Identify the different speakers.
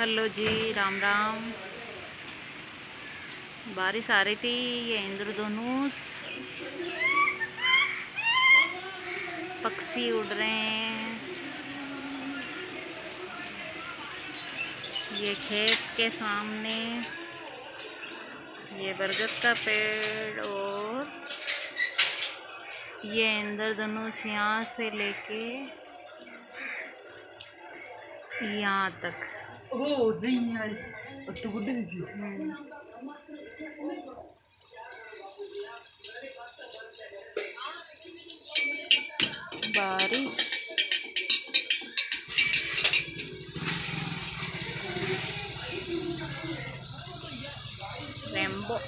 Speaker 1: Hello जी, राम राम। बारिश आ रही थी, ये इंद्रधनुष। पक्षी उड़ रहे हैं। ये खेत के सामने, ये बरगद का पेड़ और ये इंद्रधनुष यहाँ से लेके यहाँ तक।
Speaker 2: Oh, ringan. Waktu gede gitu.
Speaker 1: Baris. Tembok.